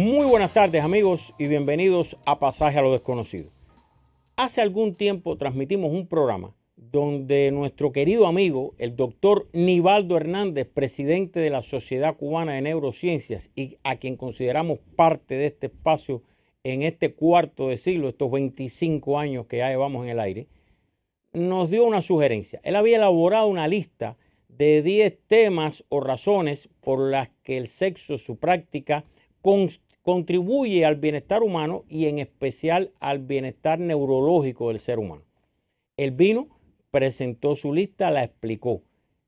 Muy buenas tardes amigos y bienvenidos a Pasaje a lo Desconocido. Hace algún tiempo transmitimos un programa donde nuestro querido amigo, el doctor Nivaldo Hernández, presidente de la Sociedad Cubana de Neurociencias y a quien consideramos parte de este espacio en este cuarto de siglo, estos 25 años que ya llevamos en el aire, nos dio una sugerencia. Él había elaborado una lista de 10 temas o razones por las que el sexo, su práctica, contribuye al bienestar humano y en especial al bienestar neurológico del ser humano. El vino presentó su lista, la explicó.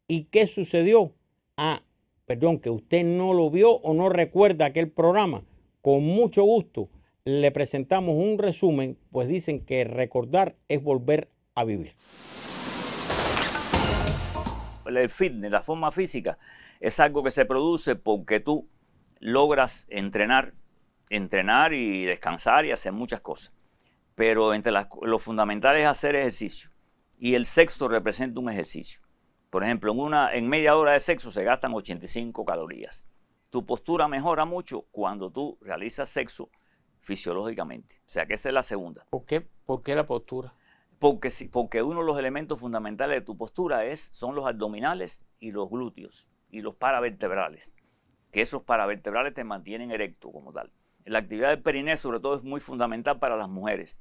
¿Y qué sucedió? Ah, perdón, que usted no lo vio o no recuerda aquel programa. Con mucho gusto le presentamos un resumen, pues dicen que recordar es volver a vivir. El fitness, la forma física, es algo que se produce porque tú logras entrenar, entrenar y descansar y hacer muchas cosas. Pero entre las, lo fundamental es hacer ejercicio y el sexo representa un ejercicio. Por ejemplo, en, una, en media hora de sexo se gastan 85 calorías. Tu postura mejora mucho cuando tú realizas sexo fisiológicamente. O sea que esa es la segunda. ¿Por qué, ¿Por qué la postura? Porque, porque uno de los elementos fundamentales de tu postura es, son los abdominales y los glúteos y los paravertebrales. Que esos paravertebrales te mantienen erecto como tal. La actividad del perineo sobre todo es muy fundamental para las mujeres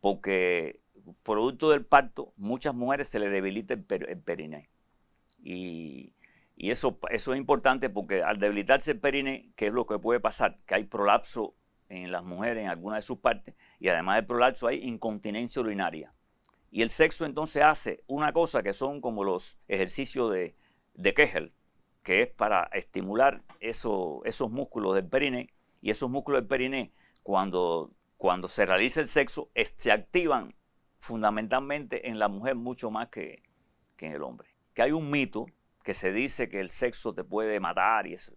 porque producto del parto, muchas mujeres se le debilita el, periné. Y, eso, es importante porque al debilitarse el periné, ¿qué es lo que puede pasar? Que hay prolapso en las mujeres en alguna de sus partes y además del prolapso hay incontinencia urinaria. Y el sexo entonces hace una cosa que son como los ejercicios de, de Kegel, que es para estimular esos músculos del periné. Y esos músculos del periné, cuando, cuando se realiza el sexo, se activan fundamentalmente en la mujer mucho más que, en el hombre. Que hay un mito que se dice que el sexo te puede matar y, es,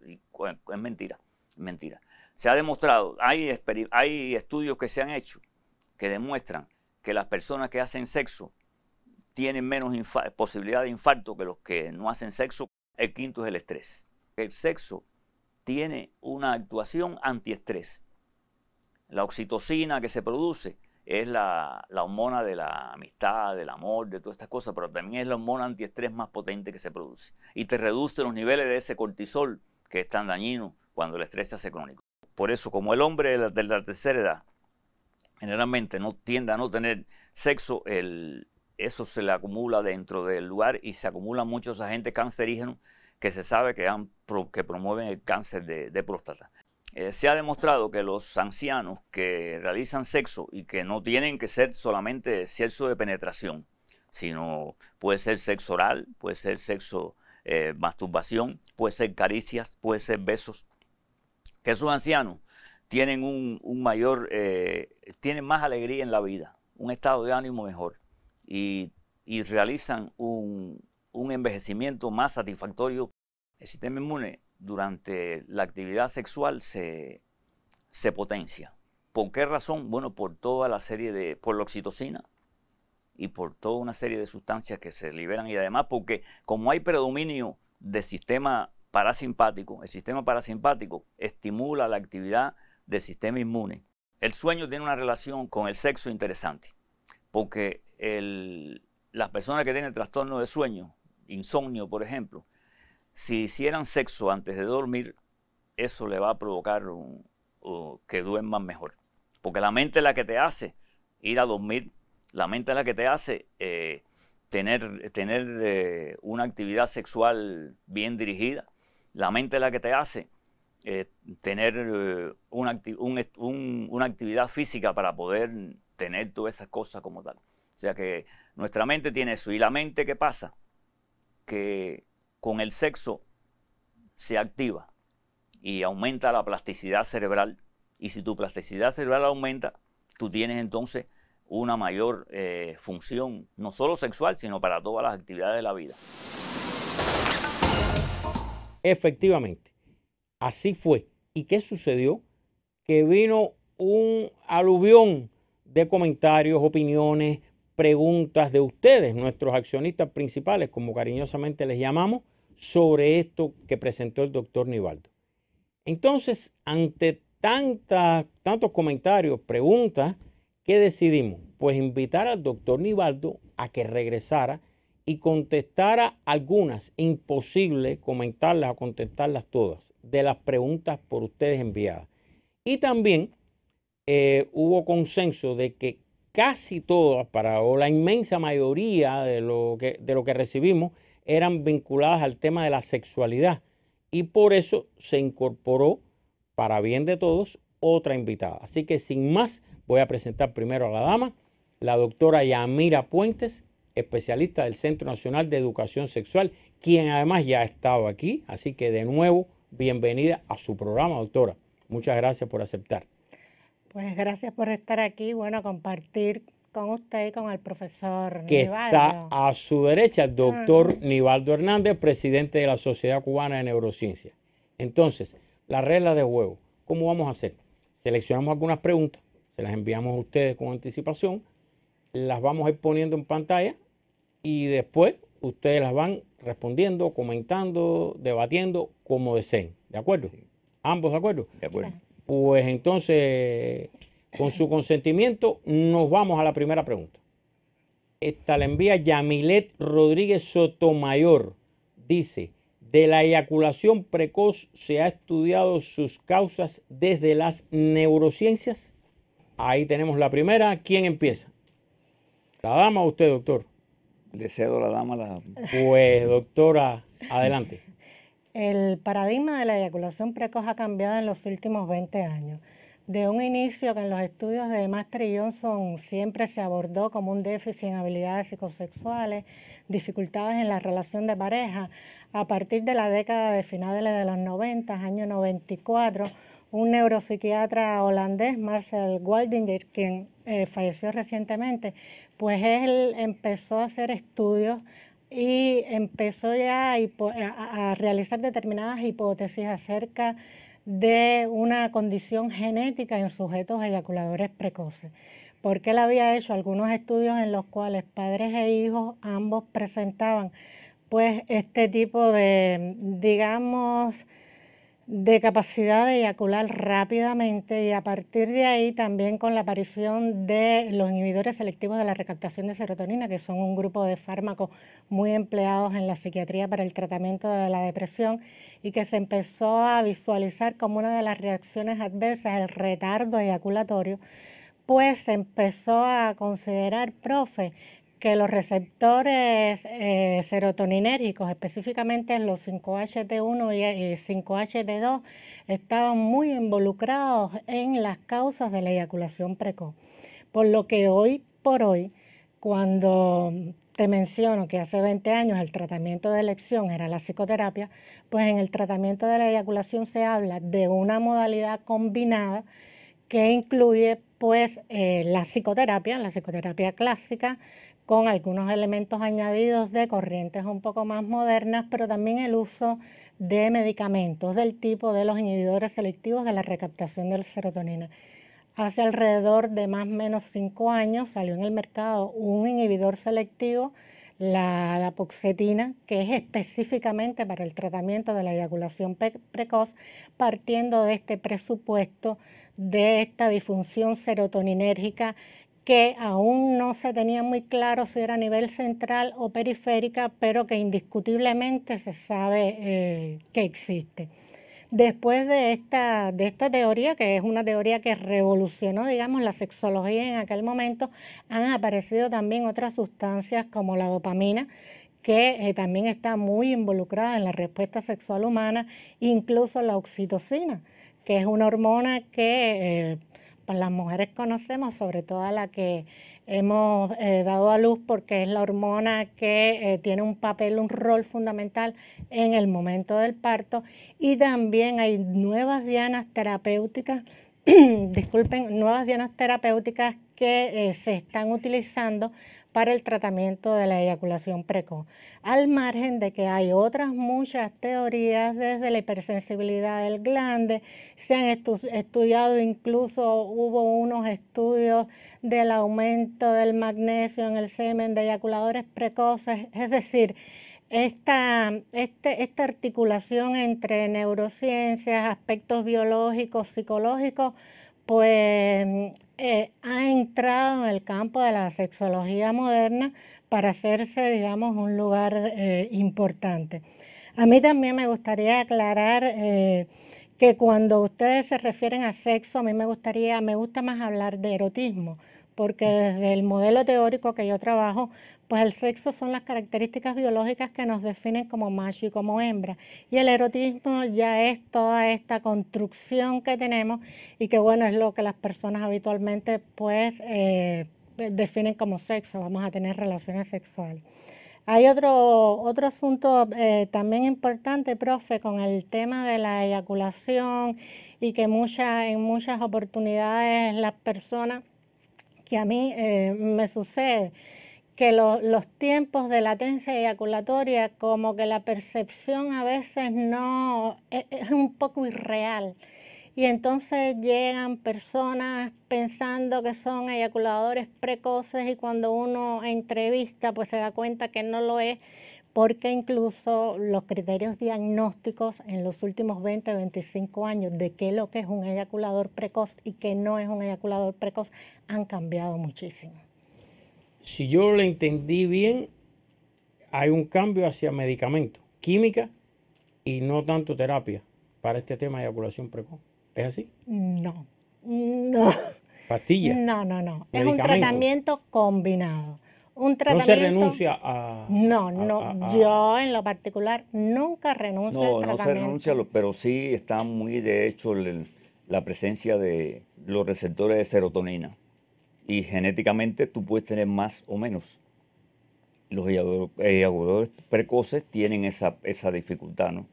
mentira, mentira. Se ha demostrado, hay, hay estudios que se han hecho que demuestran que las personas que hacen sexo tienen menos posibilidad de infarto que los que no hacen sexo. El quinto es el estrés. El sexo tiene una actuación antiestrés. La oxitocina que se produce es la, hormona de la amistad, del amor, de todas estas cosas, pero también es la hormona antiestrés más potente que se produce. Y te reduce los niveles de ese cortisol que es tan dañino cuando el estrés se hace crónico. Por eso, como el hombre de la, tercera edad generalmente no tiende a no tener sexo, eso se le acumula dentro del lugar y se acumulan muchos agentes cancerígenos que se sabe que, han, que promueven el cáncer de próstata. Eh, se ha demostrado que los ancianos que realizan sexo y que no tienen que ser solamente sexo de penetración, sino puede ser sexo oral, puede ser sexo eh, masturbación, puede ser caricias, puede ser besos, que esos ancianos tienen un, mayor, eh, tienen más alegría en la vida, un estado de ánimo mejor y, realizan un, un envejecimiento más satisfactorio. El sistema inmune durante la actividad sexual se, potencia. ¿Por qué razón? Bueno, por toda la serie de, por la oxitocina y por toda una serie de sustancias que se liberan y además porque como hay predominio del sistema parasimpático, el sistema parasimpático estimula la actividad del sistema inmune. El sueño tiene una relación con el sexo interesante, porque las personas que tienen trastorno de sueño, insomnio por ejemplo, si hicieran sexo antes de dormir, eso le va a provocar que duerman mejor. Porque la mente es la que te hace ir a dormir, la mente es la que te hace eh, tener, eh, una actividad sexual bien dirigida, la mente es la que te hace eh, tener una, una actividad física para poder tener todas esas cosas como tal. O sea que nuestra mente tiene eso. ¿Y la mente qué pasa? Que con el sexo se activa y aumenta la plasticidad cerebral. Y si tu plasticidad cerebral aumenta, tú tienes entonces una mayor eh, función, no solo sexual, sino para todas las actividades de la vida. Efectivamente, así fue. ¿Y qué sucedió? Que vino un aluvión de comentarios, opiniones, preguntas de ustedes, nuestros accionistas principales, como cariñosamente les llamamos, sobre esto que presentó el doctor Nivaldo. Entonces, ante tantas, tantos comentarios, preguntas, ¿qué decidimos? Pues invitar al doctor Nivaldo a que regresara y contestara algunas, imposible comentarlas o contestarlas todas, de las preguntas por ustedes enviadas. Y también eh, hubo consenso de que casi todas, para o la inmensa mayoría de lo, que, de lo que recibimos, eran vinculadas al tema de la sexualidad. Y por eso se incorporó, para bien de todos, otra invitada. Así que sin más, voy a presentar primero a la dama, la doctora Yamira Puentes, especialista del Centro Nacional de Educación Sexual, quien además ya ha estado aquí. Así que de nuevo, bienvenida a su programa, doctora. Muchas gracias por aceptar. Pues gracias por estar aquí, bueno, compartir con usted y con el profesor que está a su derecha, el doctor ah. Nivaldo Hernández, presidente de la Sociedad Cubana de Neurociencia. Entonces, la regla de juego, ¿cómo vamos a hacer? Seleccionamos algunas preguntas, se las enviamos a ustedes con anticipación, las vamos a ir poniendo en pantalla y después ustedes las van respondiendo, comentando, debatiendo como deseen. ¿De acuerdo? ¿Ambos de acuerdo? De acuerdo. Pues entonces, con su consentimiento, nos vamos a la primera pregunta. Esta la envía Yamilet Rodríguez Sotomayor. Dice, de la eyaculación precoz se ha estudiado sus causas desde las neurociencias. Ahí tenemos la primera. ¿Quién empieza? ¿La dama o usted, doctor? Le cedo la dama. La... Pues, doctora, adelante. El paradigma de la eyaculación precoz ha cambiado en los últimos 20 años. De un inicio que en los estudios de Master y Johnson siempre se abordó como un déficit en habilidades psicosexuales, dificultades en la relación de pareja, a partir de la década de finales de los 90, año 94, un neuropsiquiatra holandés, Marcel Waldinger, quien eh, falleció recientemente, pues él empezó a hacer estudios y empezó ya a, realizar determinadas hipótesis acerca de una condición genética en sujetos eyaculadores precoces, porque él había hecho algunos estudios en los cuales padres e hijos ambos presentaban pues este tipo de, digamos, de capacidad de eyacular rápidamente y a partir de ahí también con la aparición de los inhibidores selectivos de la recaptación de serotonina, que son un grupo de fármacos muy empleados en la psiquiatría para el tratamiento de la depresión y que se empezó a visualizar como una de las reacciones adversas el retardo eyaculatorio, pues se empezó a considerar, profe, que los receptores eh, serotoninérgicos, específicamente los 5HT1 y 5HT2, estaban muy involucrados en las causas de la eyaculación precoz. Por lo que hoy por hoy, cuando te menciono que hace 20 años el tratamiento de elección era la psicoterapia, pues en el tratamiento de la eyaculación se habla de una modalidad combinada que incluye pues eh, la psicoterapia, la psicoterapia clásica, con algunos elementos añadidos de corrientes un poco más modernas, pero también el uso de medicamentos del tipo de los inhibidores selectivos de la recaptación de la serotonina. Hace alrededor de más o menos cinco años salió en el mercado un inhibidor selectivo, la dapoxetina, que es específicamente para el tratamiento de la eyaculación precoz, partiendo de este presupuesto de esta disfunción serotoninérgica que aún no se tenía muy claro si era a nivel central o periférica, pero que indiscutiblemente se sabe eh, que existe. Después de esta, de esta teoría, que es una teoría que revolucionó, digamos, la sexología en aquel momento, han aparecido también otras sustancias como la dopamina, que eh, también está muy involucrada en la respuesta sexual humana, incluso la oxitocina, que es una hormona que... Eh, pues las mujeres conocemos, sobre todo la que hemos eh, dado a luz porque es la hormona que eh, tiene un papel, un rol fundamental en el momento del parto. Y también hay nuevas dianas terapéuticas, disculpen, nuevas dianas terapéuticas que eh, se están utilizando para el tratamiento de la eyaculación precoz, al margen de que hay otras muchas teorías desde la hipersensibilidad del glande, se han estudiado incluso, hubo unos estudios del aumento del magnesio en el semen de eyaculadores precoces, es decir, esta, este, esta articulación entre neurociencias, aspectos biológicos, psicológicos, pues eh, ha entrado en el campo de la sexología moderna para hacerse, digamos, un lugar eh, importante. A mí también me gustaría aclarar eh, que cuando ustedes se refieren a sexo, a mí me gustaría, me gusta más hablar de erotismo, porque desde el modelo teórico que yo trabajo, pues el sexo son las características biológicas que nos definen como macho y como hembra. Y el erotismo ya es toda esta construcción que tenemos y que bueno, es lo que las personas habitualmente pues eh, definen como sexo, vamos a tener relaciones sexuales. Hay otro, otro asunto eh, también importante, profe, con el tema de la eyaculación y que mucha, en muchas oportunidades las personas, que a mí eh, me sucede, que los tiempos de latencia eyaculatoria, como que la percepción a veces no e, es un poco irreal. Y entonces llegan personas pensando que son eyaculadores precoces y cuando uno entrevista pues se da cuenta que no lo es porque incluso los criterios diagnósticos en los últimos 20, 25 años de qué es lo que es un eyaculador precoz y qué no es un eyaculador precoz han cambiado muchísimo. Si yo le entendí bien, hay un cambio hacia medicamentos, química y no tanto terapia para este tema de eyaculación precoz. ¿Es así? No, no. ¿Pastillas? No, no, no. Es un tratamiento combinado. Un tratamiento, no se renuncia a... No, no. yo en lo particular nunca renuncio no, al tratamiento. No se renuncia, pero sí está muy de hecho la presencia de los receptores de serotonina. Y genéticamente tú puedes tener más o menos. Los eyaculadores precoces tienen esa, esa dificultad, ¿no?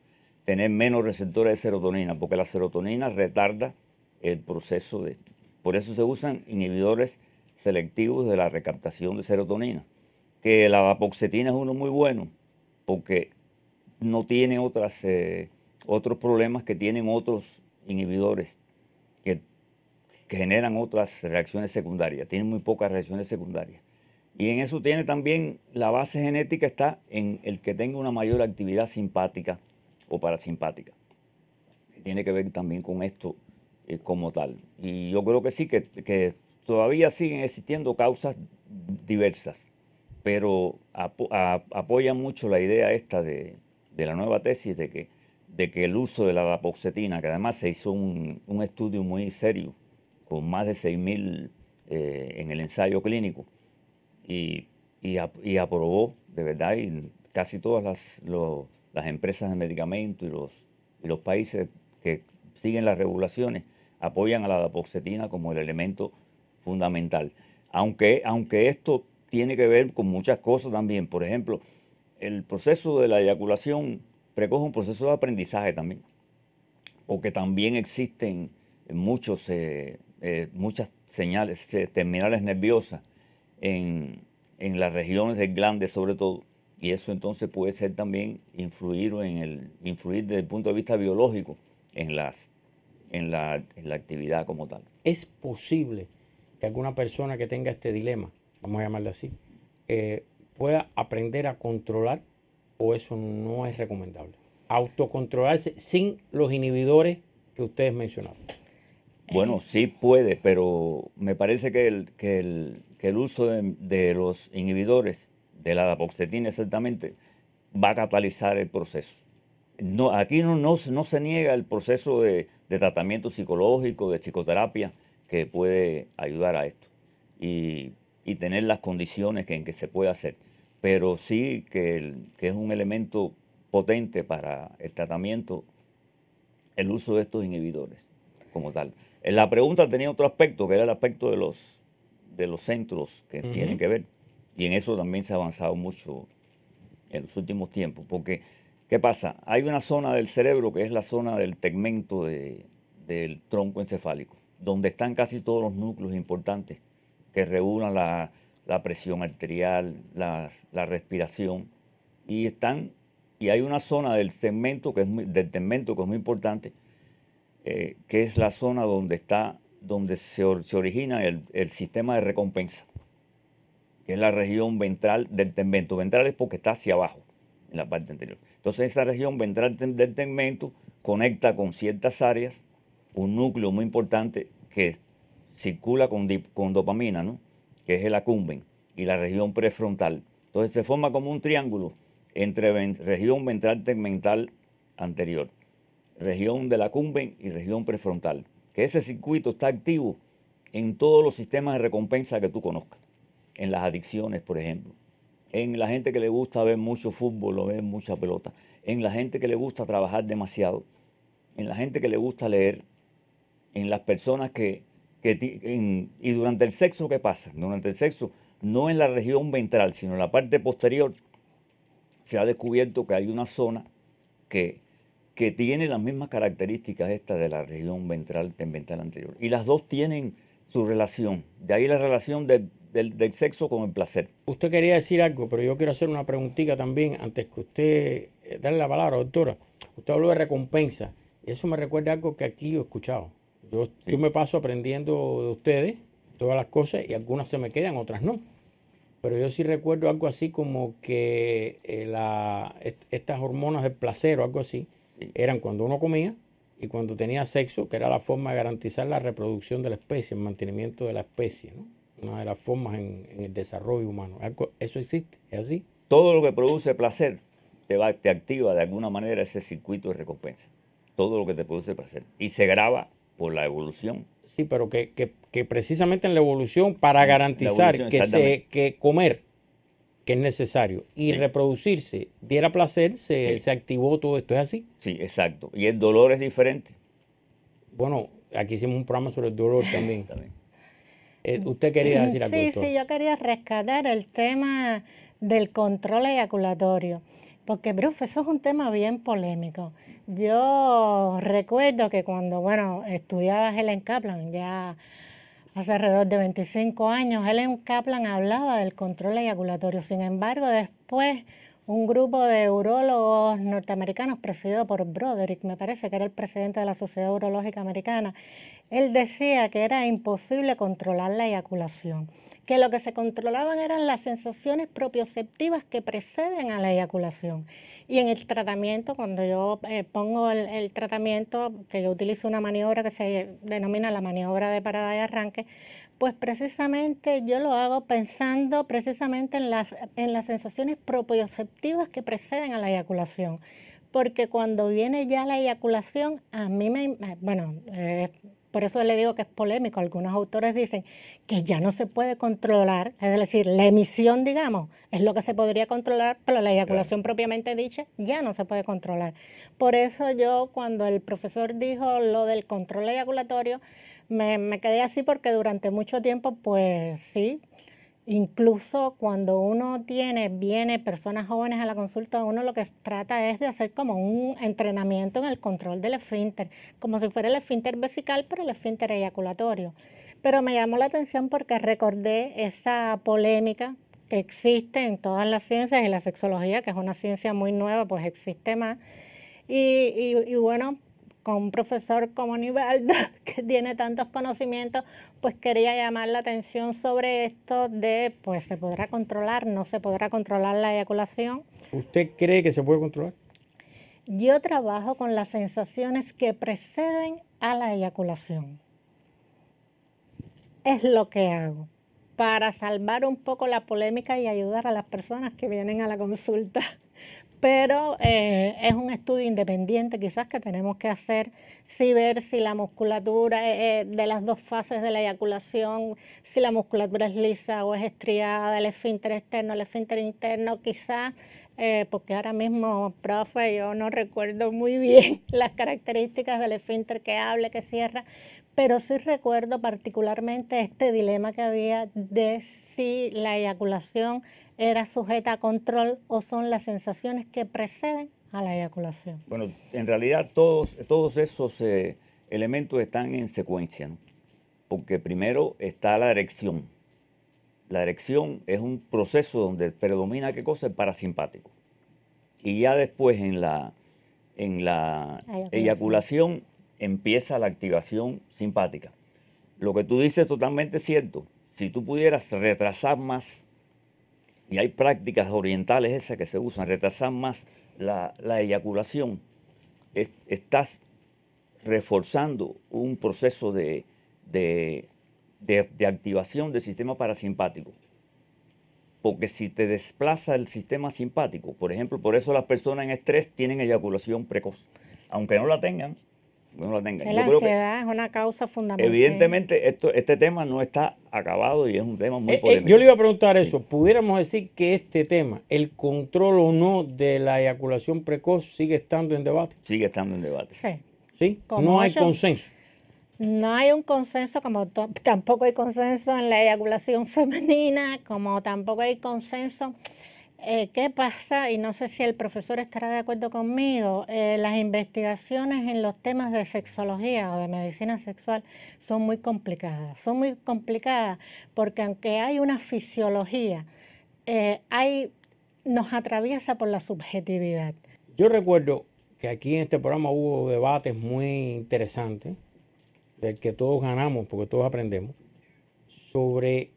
tener menos receptores de serotonina, porque la serotonina retarda el proceso de esto. Por eso se usan inhibidores selectivos de la recaptación de serotonina. Que la vapoxetina es uno muy bueno, porque no tiene otras, eh, otros problemas que tienen otros inhibidores que, generan otras reacciones secundarias. Tiene muy pocas reacciones secundarias. Y en eso tiene también la base genética está en el que tenga una mayor actividad simpática o parasimpática. Tiene que ver también con esto eh, como tal. Y yo creo que sí, que, todavía siguen existiendo causas diversas, pero apoya mucho la idea esta de, la nueva tesis de que, el uso de la dapoxetina, que además se hizo un, estudio muy serio, con más de 6.000 eh, en el ensayo clínico, y, aprobó de verdad, y casi todas las, las empresas de medicamentos y los, y los países que siguen las regulaciones apoyan a la dapoxetina como el elemento fundamental. Aunque, aunque esto tiene que ver con muchas cosas también. Por ejemplo, el proceso de la eyaculación precoz un proceso de aprendizaje también, porque también existen muchos, eh, eh, muchas señales eh, terminales nerviosas en, en las regiones del glande sobre todo, y eso entonces puede ser también influir, en el, influir desde el punto de vista biológico en, las, en, la, actividad como tal. ¿Es posible que alguna persona que tenga este dilema, vamos a llamarle así, eh, pueda aprender a controlar o eso no es recomendable? Autocontrolarse sin los inhibidores que ustedes mencionaron. Bueno, sí puede, pero me parece que el, que el, que el uso de, de los inhibidores de la dapoxetina exactamente, va a catalizar el proceso. No, aquí no, no, se niega el proceso de, tratamiento psicológico, de psicoterapia, que puede ayudar a esto y, tener las condiciones que, en que se puede hacer. Pero sí que, que es un elemento potente para el tratamiento el uso de estos inhibidores como tal. En la pregunta tenía otro aspecto, que era el aspecto de los, de los centros que tienen que ver. Y en eso también se ha avanzado mucho en los últimos tiempos, porque ¿qué pasa? Hay una zona del cerebro que es la zona del tegmento del tronco encefálico, donde están casi todos los núcleos importantes que regulan la, presión arterial, la, respiración, y están y hay una zona del segmento que es del tegmento que es muy importante, eh, que es la zona donde está donde se, origina el sistema de recompensa que es la región ventral del tegmento. Ventral es porque está hacia abajo, en la parte anterior. Entonces esa región ventral del tegmento conecta con ciertas áreas, un núcleo muy importante que circula con, dopamina, ¿no? que es el acumben, y la región prefrontal. Entonces se forma como un triángulo entre región ventral tegmental anterior, región del acumben y región prefrontal. Que ese circuito está activo en todos los sistemas de recompensa que tú conozcas. En las adicciones, por ejemplo. En la gente que le gusta ver mucho fútbol o ver mucha pelota. En la gente que le gusta trabajar demasiado. En la gente que le gusta leer. En las personas que... y durante el sexo, ¿qué pasa? Durante el sexo, no en la región ventral, sino en la parte posterior, se ha descubierto que hay una zona que, que tiene las mismas características estas de la región ventral ventral anterior. Y las dos tienen su relación. De ahí la relación del, sexo con el placer. Usted quería decir algo, pero yo quiero hacer una preguntita también antes que usted eh, darle la palabra, doctora. Usted habló de recompensa y eso me recuerda algo que aquí he escuchado. Yo, yo me paso aprendiendo de ustedes todas las cosas y algunas se me quedan, otras no. Pero yo sí recuerdo algo así como que eh, la, estas hormonas del placer o algo así eran cuando uno comía y cuando tenía sexo, que era la forma de garantizar la reproducción de la especie, el mantenimiento de la especie, ¿no? una de las formas en, el desarrollo humano. ¿Eso existe? ¿Es así? Todo lo que produce placer te, va, te activa de alguna manera ese circuito de recompensa. Todo lo que te produce placer. Y se graba por la evolución. Sí, pero que, que, precisamente en la evolución, para garantizar que, se, que comer que es necesario y reproducirse diera placer, se, se, activó todo esto. ¿Es así? Sí, exacto. Y el dolor es diferente. Bueno, aquí hicimos un programa sobre el dolor también. Eh, ¿Usted quería decir algo? Sí, sí, yo quería rescatar el tema del control eyaculatorio, porque, Bruce, eso es un tema bien polémico. Yo recuerdo que cuando, bueno, estudiaba Helen Kaplan, ya hace alrededor de 25 años, Helen Kaplan hablaba del control eyaculatorio. Sin embargo, después un grupo de urólogos norteamericanos presidido por Broderick, me parece que era el presidente de la Sociedad Urológica Americana, él decía que era imposible controlar la eyaculación, que lo que se controlaban eran las sensaciones propioceptivas que preceden a la eyaculación y en el tratamiento, cuando yo eh, pongo el, tratamiento, que yo utilizo una maniobra que se denomina la maniobra de parada y arranque, pues precisamente yo lo hago pensando precisamente en las, en las sensaciones propioceptivas que preceden a la eyaculación. Porque cuando viene ya la eyaculación, a mí me, bueno, eh, por eso le digo que es polémico. Algunos autores dicen que ya no se puede controlar, es decir, la emisión, digamos, es lo que se podría controlar, pero la eyaculación propiamente dicha ya no se puede controlar. Por eso yo, cuando el profesor dijo lo del control eyaculatorio, me, me quedé así porque durante mucho tiempo, pues sí, Incluso cuando uno tiene, viene personas jóvenes a la consulta, uno lo que trata es de hacer como un entrenamiento en el control del esfínter, como si fuera el esfínter vesical, pero el esfínter eyaculatorio. Pero me llamó la atención porque recordé esa polémica que existe en todas las ciencias y la sexología, que es una ciencia muy nueva, pues existe más. Y, y, y bueno, con un profesor como Nivaldo, que tiene tantos conocimientos, pues quería llamar la atención sobre esto de, pues se podrá controlar, no se podrá controlar la eyaculación. ¿Usted cree que se puede controlar? Yo trabajo con las sensaciones que preceden a la eyaculación. Es lo que hago para salvar un poco la polémica y ayudar a las personas que vienen a la consulta pero eh, es un estudio independiente quizás que tenemos que hacer, si ver si la musculatura eh, de las dos fases de la eyaculación, si la musculatura es lisa o es estriada, el esfínter externo, el esfínter interno, quizás, eh, porque ahora mismo, profe, yo no recuerdo muy bien las características del esfínter que hable, que cierra, pero sí recuerdo particularmente este dilema que había de si la eyaculación era sujeta a control o son las sensaciones que preceden a la eyaculación? Bueno, en realidad todos, todos esos eh, elementos están en secuencia, porque primero está la erección. La erección es un proceso donde predomina qué cosa el parasimpático. Y ya después en la, en la eyaculación empieza la activación simpática. Lo que tú dices es totalmente cierto. Si tú pudieras retrasar más y hay prácticas orientales esas que se usan, retrasar más la, eyaculación, estás reforzando un proceso de, de, de, activación del sistema parasimpático. Porque si te desplaza el sistema simpático, por ejemplo, por eso las personas en estrés tienen eyaculación precoz, aunque no la tengan, no la tengan. la ansiedad es una causa fundamental. Evidentemente, esto, este tema no está acabado y es un tema muy eh, eh, polémico. yo le iba a preguntar eso. ¿Pudiéramos decir que este tema, el control o no de la eyaculación precoz, sigue estando en debate? Sigue estando en debate. Sí. ¿Sí? no hay consenso. No hay un consenso, como tampoco hay consenso en la eyaculación femenina, como tampoco hay consenso. Eh, ¿Qué pasa? Y no sé si el profesor estará de acuerdo conmigo. Eh, las investigaciones en los temas de sexología o de medicina sexual son muy complicadas. Son muy complicadas porque aunque hay una fisiología, eh, hay, nos atraviesa por la subjetividad. Yo recuerdo que aquí en este programa hubo debates muy interesantes del que todos ganamos, porque todos aprendemos, sobre,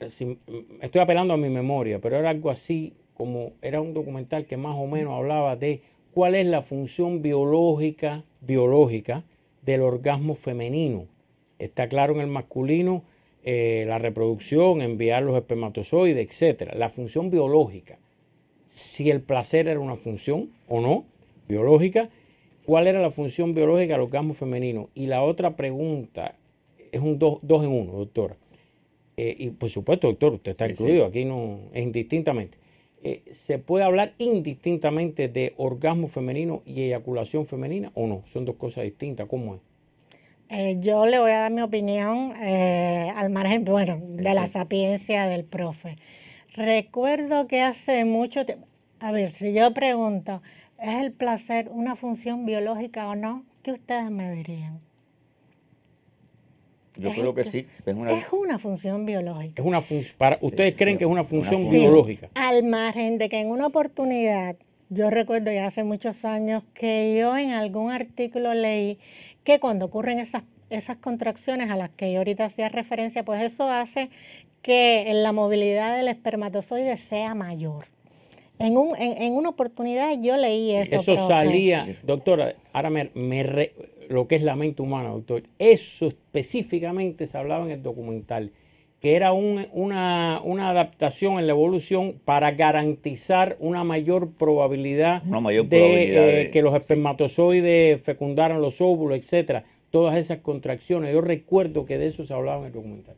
estoy apelando a mi memoria, pero era algo así como, era un documental que más o menos hablaba de cuál es la función biológica, biológica del orgasmo femenino. Está claro en el masculino eh, la reproducción, enviar los espermatozoides, etcétera. La función biológica. Si el placer era una función o no biológica cuál era la función biológica del orgasmo femenino. Y la otra pregunta es un dos, en uno, doctora. Eh, y por supuesto, doctor, usted está incluido, aquí no es indistintamente. Eh, ¿Se puede hablar indistintamente de orgasmo femenino y eyaculación femenina o no? Son dos cosas distintas. ¿Cómo es? Eh, yo le voy a dar mi opinión al margen, bueno, de la sapiencia del profe. Recuerdo que hace mucho tiempo, a ver, si yo pregunto, ¿Es el placer una función biológica o no? ¿Qué ustedes me dirían? Yo creo que sí. Es una, función biológica. Es una para, ¿Ustedes creen que es una función biológica? Al margen de que en una oportunidad, yo recuerdo ya hace muchos años que yo en algún artículo leí que cuando ocurren esas, esas contracciones a las que yo ahorita hacía referencia, pues eso hace que la movilidad del espermatozoide sea mayor. En, un, en, una oportunidad yo leí eso. Eso salía, doctora, ahora me, lo que es la mente humana, doctor, eso específicamente se hablaba en el documental, que era una, adaptación en la evolución para garantizar una mayor probabilidad, de, eh, que los espermatozoides fecundaran los óvulos, etcétera, todas esas contracciones. Yo recuerdo que de eso se hablaba en el documental.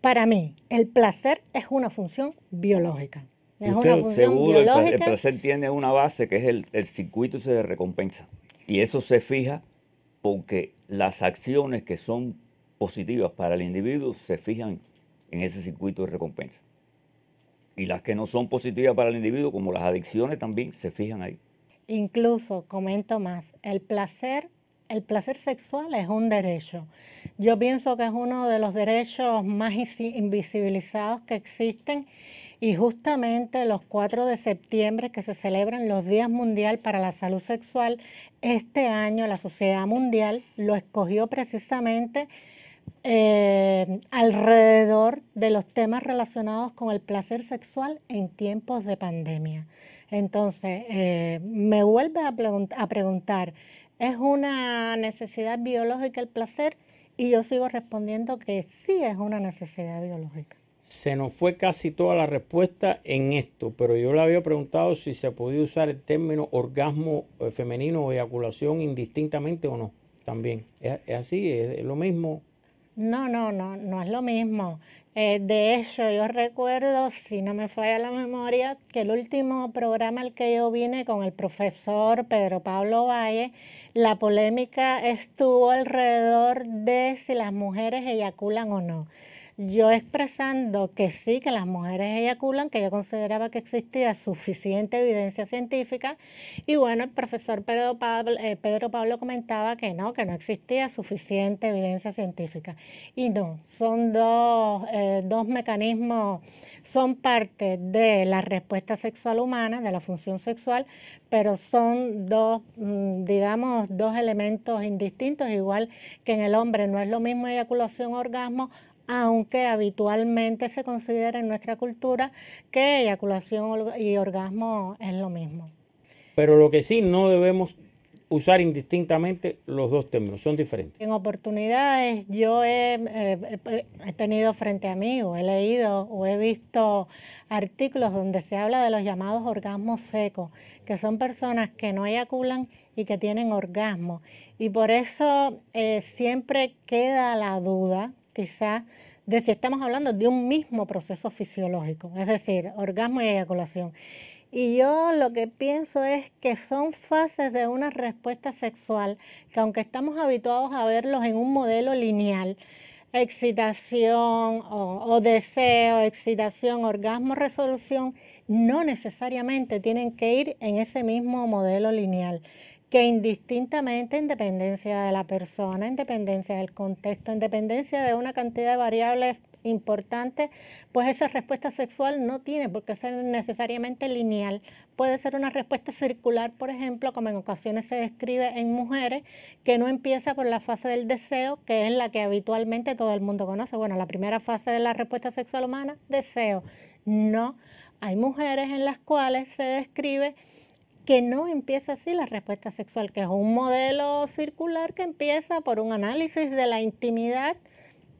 Para mí, el placer es una función biológica. Usted seguro el, placer tiene una base que es el, el circuito de recompensa. Y eso se fija porque las acciones que son positivas para el individuo se fijan en ese circuito de recompensa. Y las que no son positivas para el individuo, como las adicciones, también se fijan ahí. Incluso, comento más, el placer, el placer sexual es un derecho. Yo pienso que es uno de los derechos más invisibilizados que existen y justamente los 4 de septiembre que se celebran los Días Mundial para la Salud Sexual, este año la Sociedad Mundial lo escogió precisamente eh, alrededor de los temas relacionados con el placer sexual en tiempos de pandemia. Entonces, eh, me vuelve a, a preguntar, ¿es una necesidad biológica el placer? Y yo sigo respondiendo que sí es una necesidad biológica se nos fue casi toda la respuesta en esto, pero yo le había preguntado si se podía usar el término orgasmo eh, femenino o eyaculación indistintamente o no. También. ¿Es, así? ¿Es, lo mismo? No, no, no, no es lo mismo. Eh, de hecho, yo recuerdo, si no me falla la memoria, que el último programa al que yo vine con el profesor Pedro Pablo Valle, la polémica estuvo alrededor de si las mujeres eyaculan o no yo expresando que sí, que las mujeres eyaculan, que yo consideraba que existía suficiente evidencia científica, y bueno, el profesor Pedro Pablo, eh, Pedro Pablo comentaba que no, que no existía suficiente evidencia científica. Y no, son dos, eh, dos mecanismos, son parte de la respuesta sexual humana, de la función sexual, pero son dos, mm, digamos, dos elementos indistintos, igual que en el hombre no es lo mismo eyaculación orgasmo aunque habitualmente se considera en nuestra cultura que eyaculación y orgasmo es lo mismo. Pero lo que sí no debemos usar indistintamente los dos términos, son diferentes. En oportunidades yo he, he, tenido frente a mí o he leído o he visto artículos donde se habla de los llamados orgasmos secos, que son personas que no eyaculan y que tienen orgasmo. Y por eso eh, siempre queda la duda, quizás, de si estamos hablando de un mismo proceso fisiológico, es decir, orgasmo y eyaculación. Y yo lo que pienso es que son fases de una respuesta sexual que aunque estamos habituados a verlos en un modelo lineal, excitación o, deseo, excitación, orgasmo, resolución, no necesariamente tienen que ir en ese mismo modelo lineal que indistintamente, en dependencia de la persona, en dependencia del contexto, en dependencia de una cantidad de variables importante, pues esa respuesta sexual no tiene por qué ser necesariamente lineal. Puede ser una respuesta circular, por ejemplo, como en ocasiones se describe en mujeres, que no empieza por la fase del deseo, que es la que habitualmente todo el mundo conoce. Bueno, la primera fase de la respuesta sexual humana, deseo. No, hay mujeres en las cuales se describe que no empieza así la respuesta sexual, que es un modelo circular que empieza por un análisis de la intimidad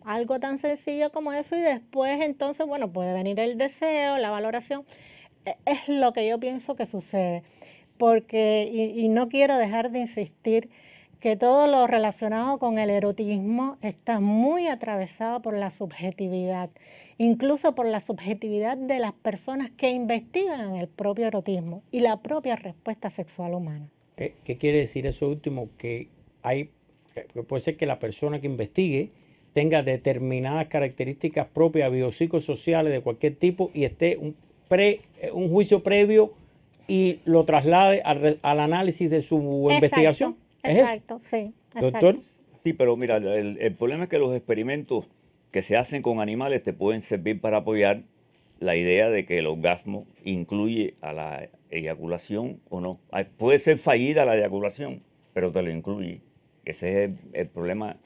algo tan sencillo como eso y después entonces, bueno, puede venir el deseo, la valoración. E, es lo que yo pienso que sucede, porque, y, y no quiero dejar de insistir, que todo lo relacionado con el erotismo está muy atravesado por la subjetividad, incluso por la subjetividad de las personas que investigan el propio erotismo y la propia respuesta sexual humana. Eh, ¿Qué quiere decir eso último? Que hay, que puede ser que la persona que investigue tenga determinadas características propias biopsicosociales de cualquier tipo y esté un, pre, un juicio previo y lo traslade al, análisis de su investigación. Exacto, sí. Doctor. Sí, pero mira, el, el problema es que los experimentos que se hacen con animales te pueden servir para apoyar la idea de que el orgasmo incluye a la eyaculación o no. Puede ser fallida la eyaculación, pero te lo incluye. Ese es el problema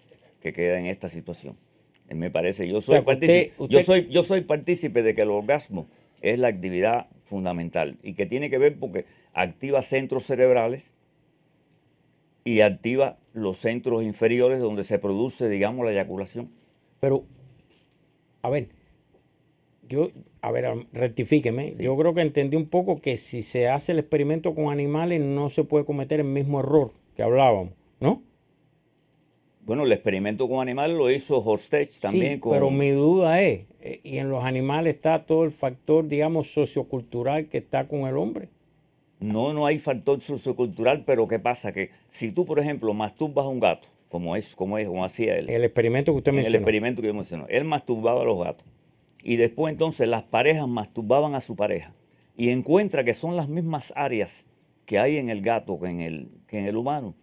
que queda en esta situación. Eh, me parece, yo soy, partícipe, yo soy, yo soy partícipe de que el orgasmo es la actividad fundamental y que tiene que ver porque activa centros cerebrales y activa los centros inferiores donde se produce, digamos, la eyaculación. Pero, a ver, yo, a ver, rectifíqueme, yo creo que entendí un poco que si se hace el experimento con animales no se puede cometer el mismo error que hablábamos, ¿no? Bueno, el experimento con animales lo hizo Hostech también. Sí, Pero mi duda es, eh, ¿y en los animales está todo el factor, digamos, sociocultural que está con el hombre? No, no hay factor sociocultural, pero ¿qué pasa? Que si tú, por ejemplo, masturbas a un gato, como es, como es, como hacía él. El experimento que usted mencionó. El experimento que yo mencioné. Él masturbaba a los gatos. Y después entonces las parejas masturbaban a su pareja. Y encuentra que son las mismas áreas que hay en el gato que en el, que en el humano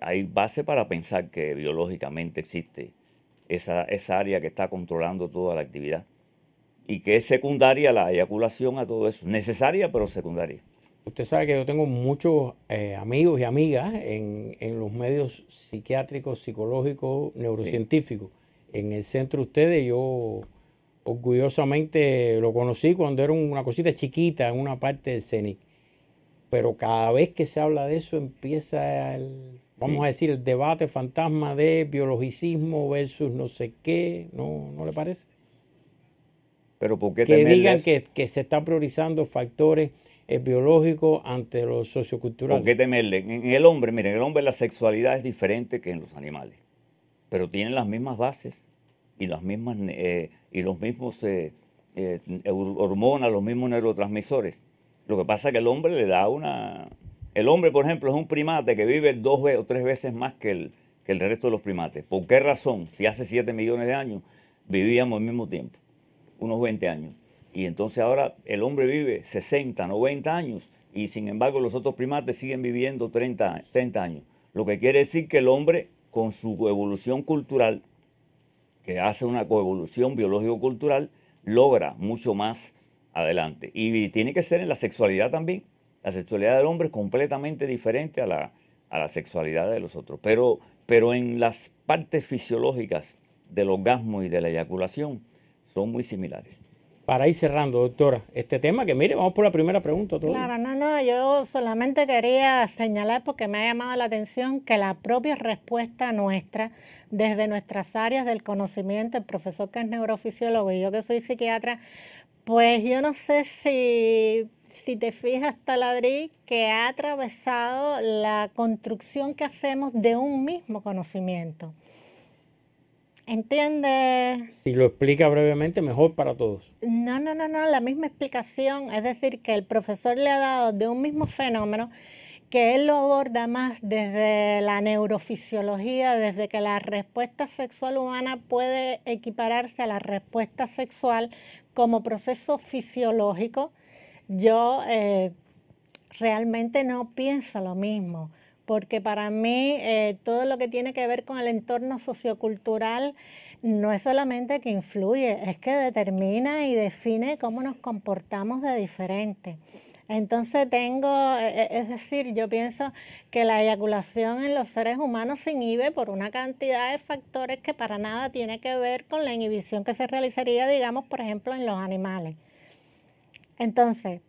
hay base para pensar que biológicamente existe esa, esa área que está controlando toda la actividad y que es secundaria la eyaculación a todo eso. Necesaria, pero secundaria. Usted sabe que yo tengo muchos eh, amigos y amigas en, los medios psiquiátricos, psicológicos, neurocientíficos. En el centro de ustedes yo orgullosamente lo conocí cuando era una cosita chiquita en una parte del CENIC. Pero cada vez que se habla de eso empieza el vamos a decir, el debate fantasma de biologicismo versus no sé qué, ¿no, no le parece? Pero ¿por qué Que digan que, que, se están priorizando factores eh, biológicos ante los socioculturales. ¿Por qué temerle? En el hombre, miren, en el hombre la sexualidad es diferente que en los animales, pero tienen las mismas bases y las mismas eh, y los mismos eh, hormonas, los mismos neurotransmisores. Lo que pasa es que el hombre le da una, el hombre, por ejemplo, es un primate que vive dos o tres veces más que el, que el resto de los primates. ¿Por qué razón? Si hace 7 millones de años vivíamos al mismo tiempo, unos 20 años. Y entonces ahora el hombre vive 60, 90 años y sin embargo los otros primates siguen viviendo 30, 30 años. Lo que quiere decir que el hombre con su evolución cultural, que hace una coevolución biológico-cultural, logra mucho más adelante. Y tiene que ser en la sexualidad también. La sexualidad del hombre es completamente diferente a la, a la sexualidad de los otros. Pero, pero en las partes fisiológicas del orgasmo y de la eyaculación son muy similares. Para ir cerrando, doctora, este tema que mire, vamos por la primera pregunta. Claro, no, no, yo solamente quería señalar porque me ha llamado la atención que la propia respuesta nuestra, desde nuestras áreas del conocimiento, el profesor que es neurofisiólogo y yo que soy psiquiatra, pues yo no sé si, si te fijas, Taladrí, que ha atravesado la construcción que hacemos de un mismo conocimiento. ¿Entiendes? Si lo explica brevemente, mejor para todos. No, no, no, no, la misma explicación, es decir, que el profesor le ha dado de un mismo fenómeno que él lo aborda más desde la neurofisiología, desde que la respuesta sexual humana puede equipararse a la respuesta sexual como proceso fisiológico. Yo eh, realmente no pienso lo mismo porque para mí eh, todo lo que tiene que ver con el entorno sociocultural no es solamente que influye, es que determina y define cómo nos comportamos de diferente. Entonces tengo, e, e, es decir, yo pienso que la eyaculación en los seres humanos se inhibe por una cantidad de factores que para nada tiene que ver con la inhibición que se realizaría, digamos, por ejemplo, en los animales. Entonces,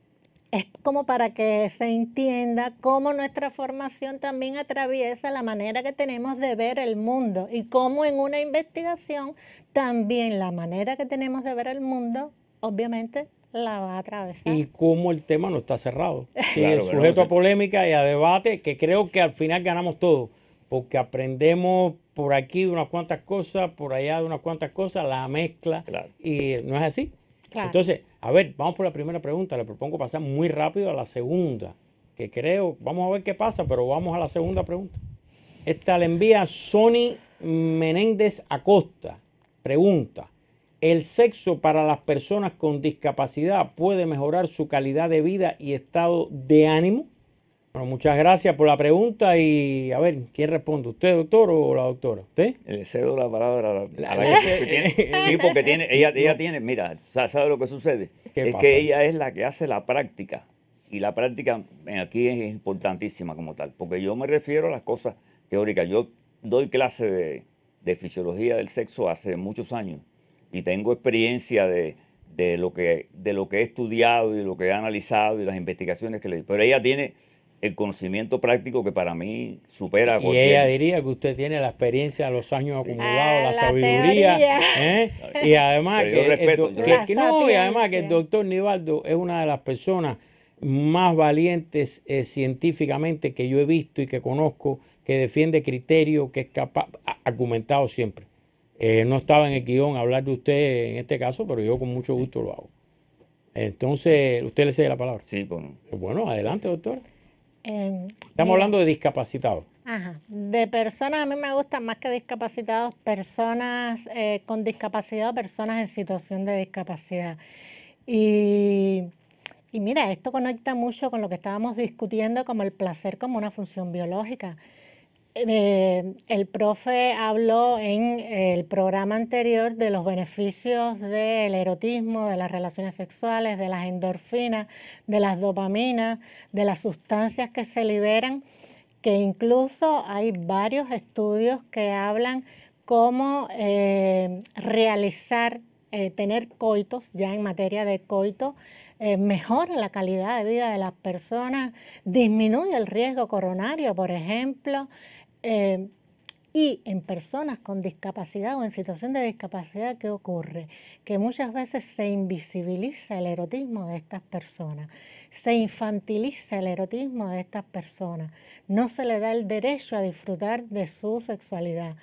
es como para que se entienda cómo nuestra formación también atraviesa la manera que tenemos de ver el mundo y cómo en una investigación también la manera que tenemos de ver el mundo, obviamente, la va a atravesar. Y cómo el tema no está cerrado. es sujeto a polémica y a debate, que creo que al final ganamos todo, porque aprendemos por aquí de unas cuantas cosas, por allá de unas cuantas cosas, la mezcla, y no es así. Entonces, a ver, vamos por la primera pregunta. Le propongo pasar muy rápido a la segunda, que creo, vamos a ver qué pasa, pero vamos a la segunda pregunta. Esta la envía Sony Menéndez Acosta. Pregunta, ¿el sexo para las personas con discapacidad puede mejorar su calidad de vida y estado de ánimo? Bueno, muchas gracias por la pregunta y a ver, ¿quién responde? ¿Usted, doctor, o la doctora? ¿Usted? Le cedo la palabra a la, que tiene. Sí, porque tiene, ella, ella tiene, mira, ¿sabe lo que sucede? Es que ella es la que hace la práctica y la práctica aquí es importantísima como tal, porque yo me refiero a las cosas teóricas. Yo doy clase de, de fisiología del sexo hace muchos años y tengo experiencia de, de, lo que, de lo que he estudiado y de lo que he analizado y las investigaciones que le Pero ella tiene el conocimiento práctico que para mí supera. Y ella diría que usted tiene la experiencia de los años acumulados, la, sabiduría, ¿eh? y además que, el, y además que el doctor Nivaldo es una de las personas más valientes eh, científicamente que yo he visto y que conozco, que defiende criterios, que es capaz, argumentado siempre. Eh, no estaba en el guion hablar de usted en este caso, pero yo con mucho gusto lo hago. Entonces, usted le cede la palabra. Sí, bueno. Bueno, adelante, doctor. Em, Estamos hablando de discapacitados. Ajá. De personas, a mí me gustan más que discapacitados, personas eh, con discapacidad o personas en situación de discapacidad. Y, y mira, esto conecta mucho con lo que estábamos discutiendo como el placer como una función biológica. Eh, el profe habló en el programa anterior de los beneficios del erotismo, de las relaciones sexuales, de las endorfinas, de las dopaminas, de las sustancias que se liberan, que incluso hay varios estudios que hablan cómo eh, realizar, eh, tener coitos, ya en materia de coito, mejora la calidad de vida de las personas, disminuye el riesgo coronario, por ejemplo, eh, y en personas con discapacidad o en situación de discapacidad, ¿qué ocurre? Que muchas veces se invisibiliza el erotismo de estas personas, se infantiliza el erotismo de estas personas, no se le da el derecho a disfrutar de su sexualidad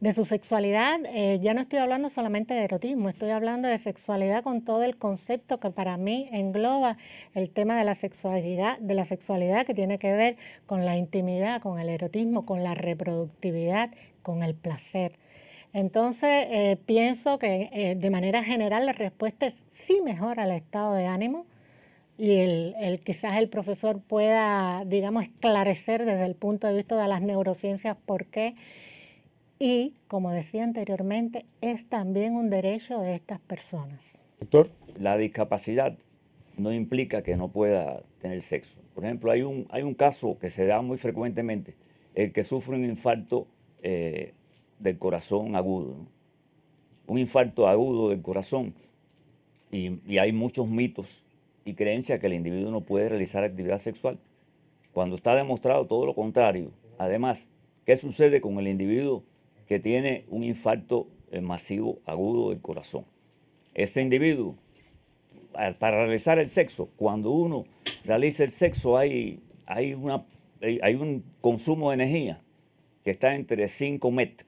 de su sexualidad, eh, ya no estoy hablando solamente de erotismo, estoy hablando de sexualidad con todo el concepto que para mí engloba el tema de la sexualidad, de la sexualidad que tiene que ver con la intimidad, con el erotismo, con la reproductividad, con el placer. Entonces, eh, pienso que eh, de manera general la respuesta es sí mejora el estado de ánimo y el, quizás el profesor pueda, digamos, esclarecer desde el punto de vista de las neurociencias por qué y, como decía anteriormente, es también un derecho de estas personas. Doctor. La discapacidad no implica que no pueda tener sexo. Por ejemplo, hay un, hay un caso que se da muy frecuentemente, el que sufre un infarto eh, del corazón agudo. un infarto agudo del corazón y, y hay muchos mitos y creencias que el individuo no puede realizar actividad sexual, cuando está demostrado todo lo contrario. Además, ¿qué sucede con el individuo que tiene un infarto eh, masivo agudo del corazón? Ese individuo, para realizar el sexo, cuando uno realiza el sexo hay, hay, una, hay un consumo de energía que está entre 5 MET.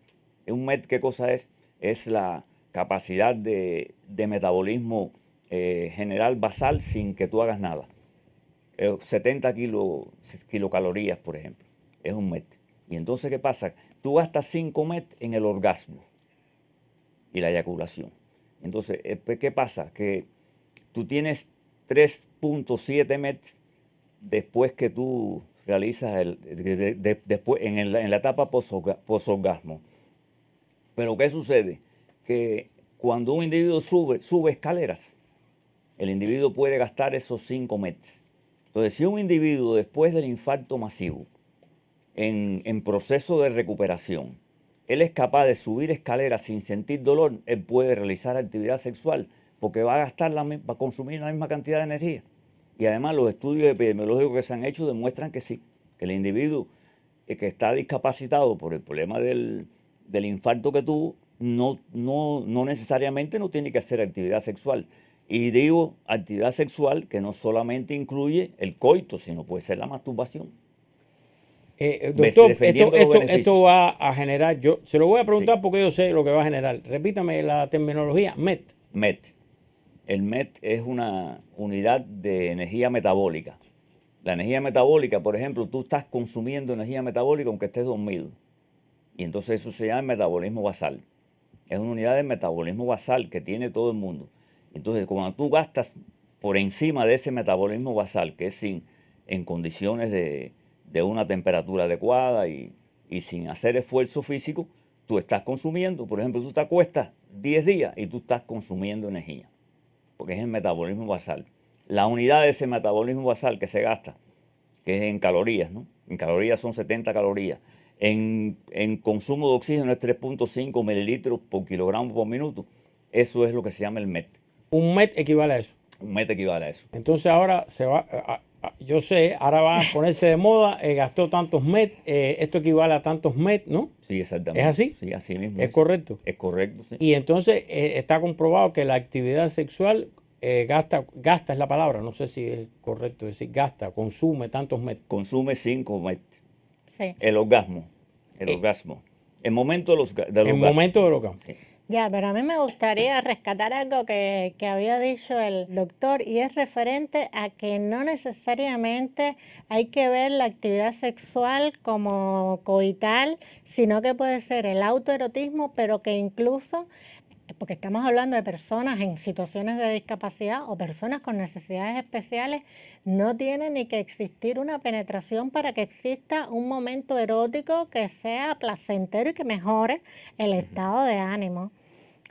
¿Un MET qué cosa es? Es la capacidad de, metabolismo eh, general basal sin que tú hagas nada. 70 eh, kilo, kilocalorías, por ejemplo, es un MET. Y entonces, ¿qué pasa? Tú gastas 5 MET en el orgasmo y la eyaculación. Entonces, eh, pues, ¿qué pasa? Que tú tienes 3.7 MET después que tú realizas el, después, en, la etapa posorgasmo. Pero ¿qué sucede? Que cuando un individuo sube, sube escaleras, el individuo puede gastar esos 5 METs. Entonces, si un individuo después del infarto masivo, en, proceso de recuperación, él es capaz de subir escaleras sin sentir dolor, él puede realizar actividad sexual porque va a gastar la, va a consumir la misma cantidad de energía. Y además los estudios epidemiológicos que se han hecho demuestran que sí, que el individuo eh, que está discapacitado por el problema del, del infarto que tuvo, no, no, no necesariamente no tiene que hacer actividad sexual. Y digo actividad sexual que no solamente incluye el coito, sino puede ser la masturbación. Eh, eh doctor, esto, esto, esto, va a generar, yo se lo voy a preguntar porque yo sé lo que va a generar. Repítame la terminología, MET. MET. El MET es una unidad de energía metabólica. La energía metabólica, por ejemplo, tú estás consumiendo energía metabólica aunque estés dormido. Y entonces eso se llama metabolismo basal. Es una unidad de metabolismo basal que tiene todo el mundo. Entonces, cuando tú gastas por encima de ese metabolismo basal, que es sin, en condiciones de, una temperatura adecuada y, y, sin hacer esfuerzo físico, tú estás consumiendo, por ejemplo, tú te acuestas 10 días y tú estás consumiendo energía porque es el metabolismo basal. La unidad de ese metabolismo basal que se gasta, que es en calorías, ¿no? En calorías son 70 calorías. En, consumo de oxígeno es 3.5 mililitros por kilogramo por minuto. Eso es lo que se llama el MET. ¿Un MET equivale a eso? Un MET equivale a eso. Entonces ahora se va, yo sé, ahora va a ponerse de moda, eh, gastó tantos MET, eh, esto equivale a tantos MET, ¿no? Sí, exactamente. ¿Es así? Sí, así mismo. ¿Es, correcto? Es correcto, sí. Y entonces eh, está comprobado que la actividad sexual gasta, gasta es la palabra, no sé si es correcto decir gasta, consume tantos MET. Consume 5 MET. Sí. El orgasmo, el orgasmo. El momento de los, El momento del orgasmo. Sí. Ya, pero a mí me gustaría rescatar algo que, había dicho el doctor y es referente a que no necesariamente hay que ver la actividad sexual como coital, sino que puede ser el autoerotismo, pero que incluso porque estamos hablando de personas en situaciones de discapacidad o personas con necesidades especiales, no tiene ni que existir una penetración para que exista un momento erótico que sea placentero y que mejore el estado de ánimo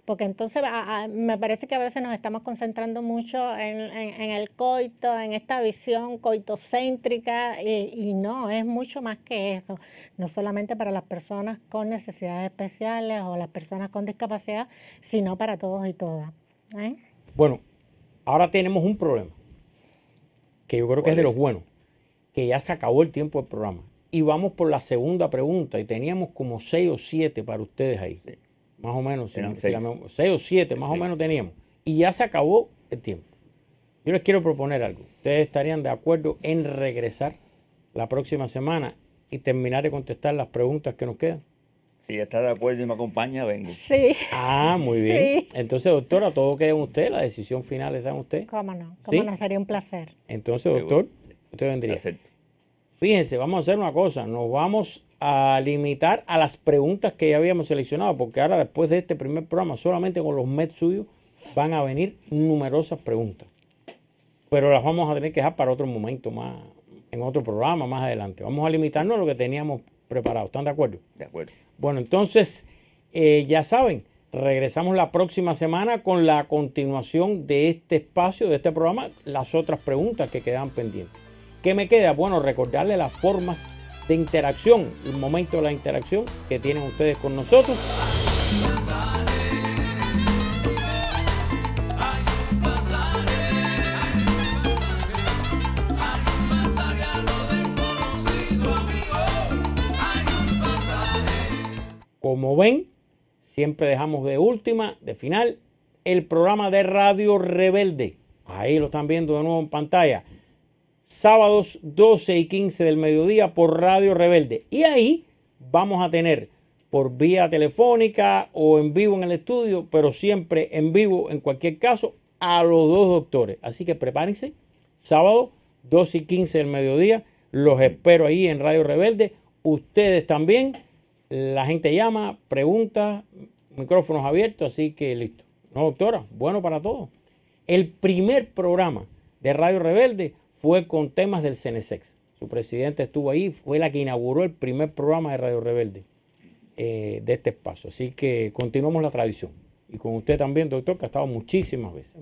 porque entonces me parece que a veces nos estamos concentrando mucho en, el coito, en esta visión coitocéntrica, y, no, es mucho más que eso, no solamente para las personas con necesidades especiales o las personas con discapacidad, sino para todos y todas. ¿eh? Bueno, ahora tenemos un problema, que yo creo que es de los buenos, que ya se acabó el tiempo del programa. Y vamos por la segunda pregunta, y teníamos como seis o siete para ustedes ahí más o menos, seis. o siete, más o menos teníamos. Y ya se acabó el tiempo. Yo les quiero proponer algo. ¿Ustedes estarían de acuerdo en regresar la próxima semana y terminar de contestar las preguntas que nos quedan? Si está de acuerdo y me acompaña, vengo. Sí. Ah, muy bien. Entonces, doctora, todo queda en usted, la decisión final está en usted. ¿Cómo no? ¿Cómo no? Sería un placer. Entonces, doctor, usted vendría. Fíjense, vamos a hacer una cosa. Nos vamos a limitar a las preguntas que ya habíamos seleccionado, porque ahora después de este primer programa, solamente con los MED suyos, van a venir numerosas preguntas. Pero las vamos a tener que dejar para otro momento más, en otro programa más adelante. Vamos a limitarnos a lo que teníamos preparado. ¿Están de acuerdo? De acuerdo. Bueno, entonces, eh, ya saben, regresamos la próxima semana con la continuación de este espacio, de este programa, las otras preguntas que quedan pendientes. ¿Qué me queda? Bueno, recordarle las formas de interacción, el momento de la interacción que tienen ustedes con nosotros. Como ven, siempre dejamos de última, de final, el programa de Radio Rebelde. Ahí lo están viendo de nuevo en pantalla. Sábados 12 y 15 del mediodía por Radio Rebelde. Y ahí vamos a tener por vía telefónica o en vivo en el estudio, pero siempre en vivo en cualquier caso a los dos doctores. Así que prepárense. Sábado 12 y 15 del mediodía. Los espero ahí en Radio Rebelde. Ustedes también. La gente llama, pregunta, micrófonos abiertos, así que listo. No, doctora, bueno para todos. El primer programa de Radio Rebelde fue con temas del CNSEX. Su presidente estuvo ahí, fue la que inauguró el primer programa de Radio Rebelde eh, de este espacio. Así que continuamos la tradición. Y con usted también, doctor, que ha estado muchísimas veces.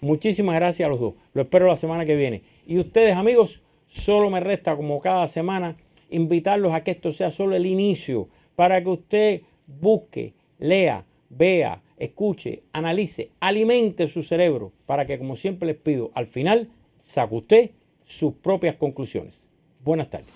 Muchísimas gracias a los dos. Lo espero la semana que viene. Y ustedes, amigos, solo me resta, como cada semana, invitarlos a que esto sea solo el inicio, para que usted busque, lea, vea, escuche, analice, alimente su cerebro, para que, como siempre les pido, al final saque usted sus propias conclusiones. Buenas tardes.